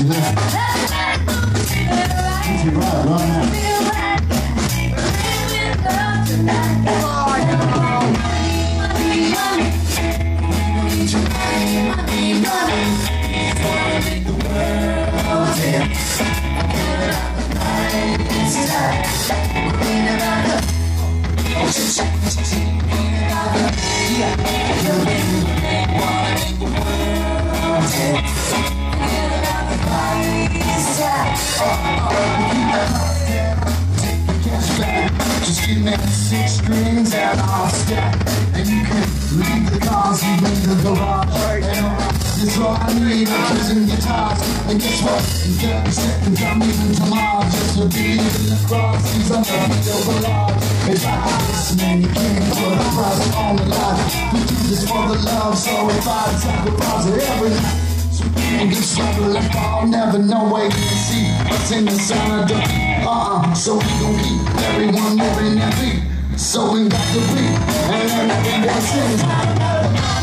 She left. Yeah. Just give me six strings and I'll stack. And you can leave the cars, you leave the garage And uh, this all I need, I'm kissing guitars. And guess what? In 30 seconds I'm moving to Mars Just to be in the cross, these are the video large If I could this man, you can't put a price on the line We do this for the love, so if I sacrifice it every night. And get swagger like I'll never know where you can see what's in the uh-uh. So we gon' keep everyone moving that beat. So we got the beat, and everything that sings.